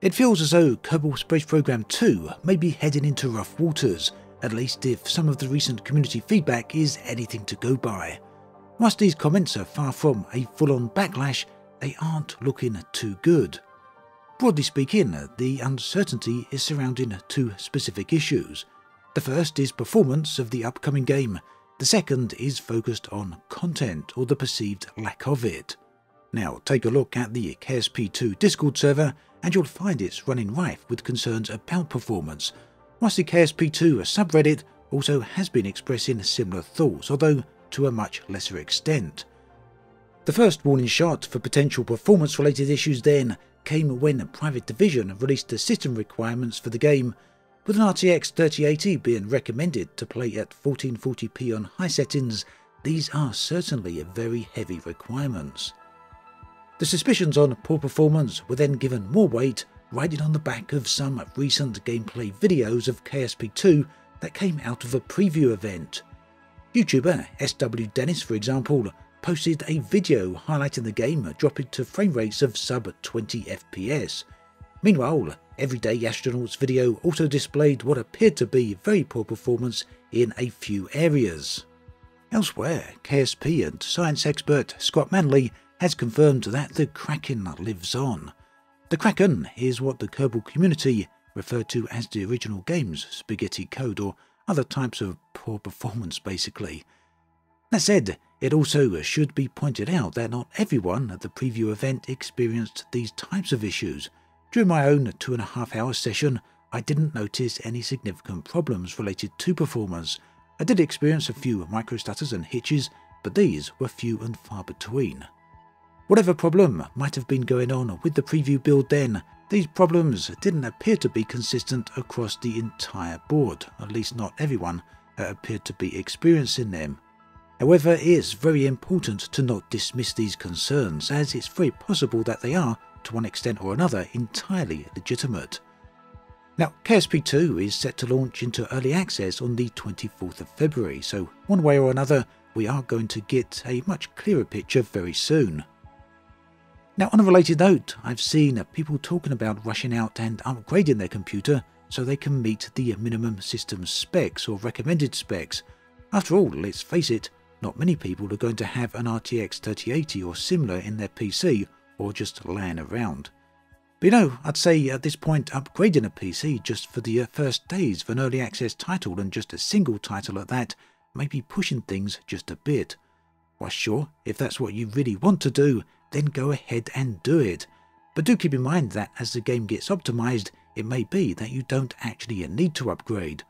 It feels as though Kerbal Space Program 2 may be heading into rough waters, at least if some of the recent community feedback is anything to go by. Whilst these comments are far from a full-on backlash, they aren't looking too good. Broadly speaking, the uncertainty is surrounding two specific issues. The first is performance of the upcoming game, the second is focused on content or the perceived lack of it. Now take a look at the KSP2 Discord server and you'll find it's running rife with concerns about performance, whilst the KSP2 subreddit also has been expressing similar thoughts, although to a much lesser extent. The first warning shot for potential performance related issues then came when a Private Division released the system requirements for the game, with an RTX 3080 being recommended to play at 1440p on high settings, these are certainly very heavy requirements. The suspicions on poor performance were then given more weight, riding on the back of some recent gameplay videos of KSP2 that came out of a preview event. YouTuber SW Dennis, for example, posted a video highlighting the game dropping to frame rates of sub 20 FPS. Meanwhile, Everyday Astronaut's video also displayed what appeared to be very poor performance in a few areas. Elsewhere, KSP and science expert Scott Manley has confirmed that the Kraken lives on. The Kraken is what the Kerbal community referred to as the original game's spaghetti code or other types of poor performance basically. That said, it also should be pointed out that not everyone at the preview event experienced these types of issues. During my own two and a half hour session, I didn't notice any significant problems related to performance. I did experience a few microstutters and hitches, but these were few and far between. Whatever problem might have been going on with the preview build then, these problems didn't appear to be consistent across the entire board, at least not everyone uh, appeared to be experiencing them. However, it is very important to not dismiss these concerns, as it's very possible that they are, to one extent or another, entirely legitimate. Now, KSP2 is set to launch into early access on the 24th of February, so one way or another, we are going to get a much clearer picture very soon. Now, on a related note, I've seen people talking about rushing out and upgrading their computer so they can meet the minimum system specs or recommended specs. After all, let's face it, not many people are going to have an RTX 3080 or similar in their PC or just laying around. But you know, I'd say at this point upgrading a PC just for the uh, first days of an early access title and just a single title at that may be pushing things just a bit. Why sure, if that's what you really want to do, then go ahead and do it. But do keep in mind that as the game gets optimized, it may be that you don't actually need to upgrade.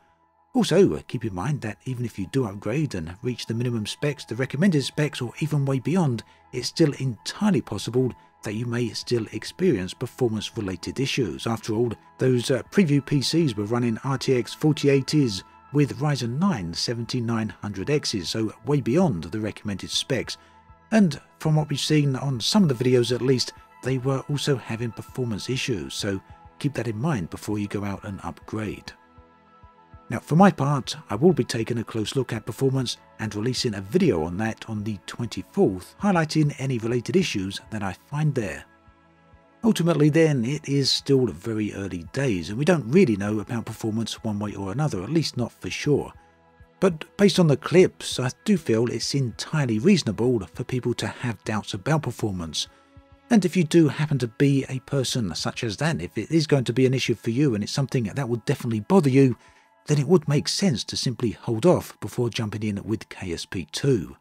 Also, uh, keep in mind that even if you do upgrade and reach the minimum specs, the recommended specs, or even way beyond, it's still entirely possible that you may still experience performance related issues. After all, those uh, preview PCs were running RTX 4080s with Ryzen 9 7900Xs, so way beyond the recommended specs, and from what we've seen on some of the videos at least, they were also having performance issues, so keep that in mind before you go out and upgrade. Now for my part, I will be taking a close look at performance and releasing a video on that on the 24th, highlighting any related issues that I find there. Ultimately then, it is still very early days and we don't really know about performance one way or another, at least not for sure. But based on the clips, I do feel it's entirely reasonable for people to have doubts about performance. And if you do happen to be a person such as that, if it is going to be an issue for you and it's something that would definitely bother you, then it would make sense to simply hold off before jumping in with KSP2.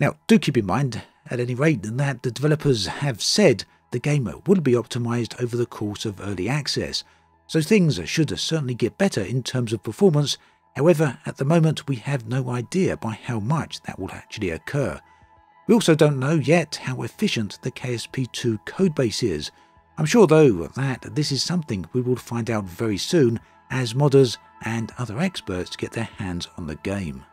Now, do keep in mind, at any rate, that the developers have said the game will be optimized over the course of early access, so things should certainly get better in terms of performance However, at the moment we have no idea by how much that will actually occur. We also don't know yet how efficient the KSP2 codebase is. I'm sure though that this is something we will find out very soon as modders and other experts get their hands on the game.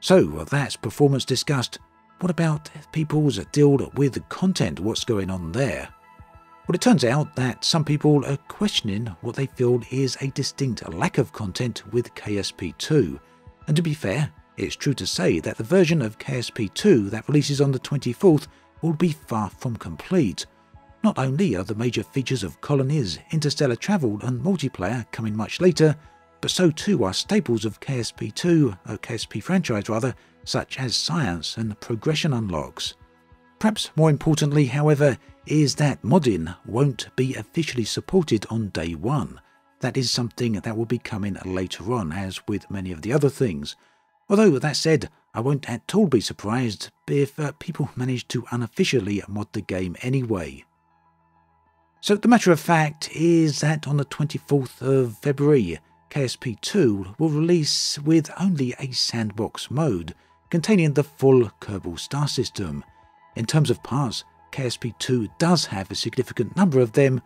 So that's performance discussed. What about people's deal with content? What's going on there? Well, it turns out that some people are questioning what they feel is a distinct lack of content with KSP2. And to be fair, it's true to say that the version of KSP2 that releases on the 24th will be far from complete. Not only are the major features of colonies, interstellar travel, and multiplayer coming much later, but so too are staples of KSP2, or uh, KSP franchise rather, such as science and progression unlocks. Perhaps more importantly, however, is that modding won't be officially supported on day one. That is something that will be coming later on, as with many of the other things. Although, that said, I won't at all be surprised if uh, people manage to unofficially mod the game anyway. So the matter of fact is that on the 24th of February, KSP2 will release with only a sandbox mode containing the full Kerbol Star System. In terms of parts, KSP2 does have a significant number of them,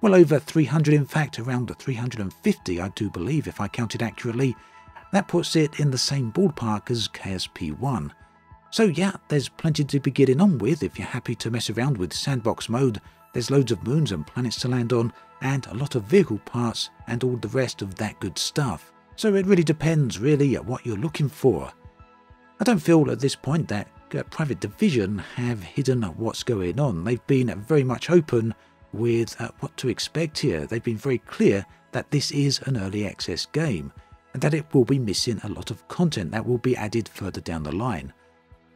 well over 300 in fact, around 350 I do believe if I counted accurately. That puts it in the same ballpark as KSP1. So yeah, there's plenty to be getting on with if you're happy to mess around with sandbox mode there's loads of moons and planets to land on, and a lot of vehicle parts and all the rest of that good stuff. So it really depends really at what you're looking for. I don't feel at this point that Private Division have hidden what's going on. They've been very much open with uh, what to expect here. They've been very clear that this is an early access game and that it will be missing a lot of content that will be added further down the line.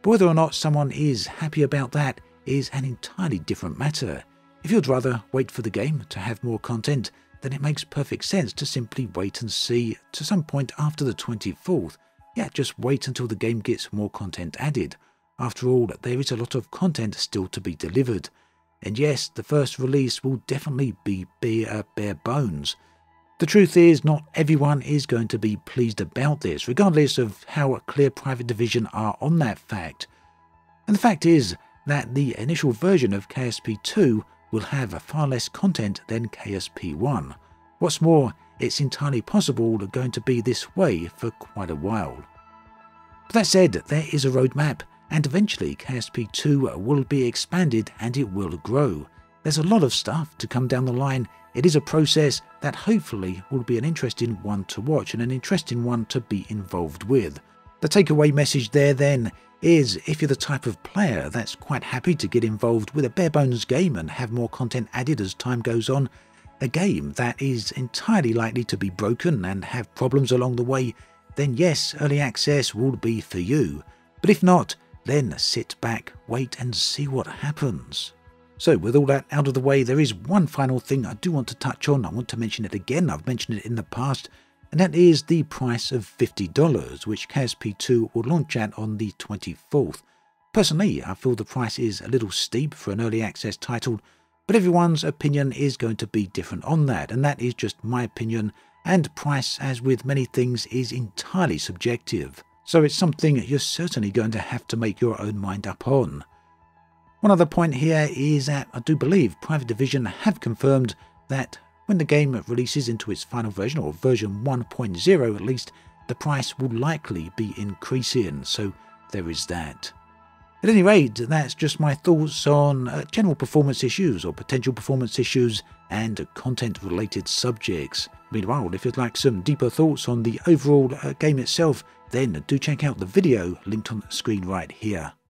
But whether or not someone is happy about that is an entirely different matter. If you'd rather wait for the game to have more content, then it makes perfect sense to simply wait and see to some point after the 24th. Yeah, just wait until the game gets more content added. After all, there is a lot of content still to be delivered. And yes, the first release will definitely be bare, uh, bare bones. The truth is, not everyone is going to be pleased about this, regardless of how clear Private Division are on that fact. And the fact is that the initial version of KSP 2 will have far less content than KSP1. What's more, it's entirely possible going to be this way for quite a while. But that said, there is a roadmap, and eventually KSP2 uh, will be expanded and it will grow. There's a lot of stuff to come down the line. It is a process that hopefully will be an interesting one to watch and an interesting one to be involved with. The takeaway message there then is if you're the type of player that's quite happy to get involved with a bare bones game and have more content added as time goes on, a game that is entirely likely to be broken and have problems along the way, then yes, early access will be for you. But if not, then sit back, wait and see what happens. So with all that out of the way, there is one final thing I do want to touch on. I want to mention it again. I've mentioned it in the past and that is the price of $50, which KSP2 will launch at on the 24th. Personally, I feel the price is a little steep for an early access title, but everyone's opinion is going to be different on that, and that is just my opinion, and price, as with many things, is entirely subjective. So it's something you're certainly going to have to make your own mind up on. One other point here is that I do believe Private Division have confirmed that when the game releases into its final version, or version 1.0 at least, the price will likely be increasing, so there is that. At any rate, that's just my thoughts on uh, general performance issues or potential performance issues and content related subjects. Meanwhile, if you'd like some deeper thoughts on the overall uh, game itself, then do check out the video linked on the screen right here.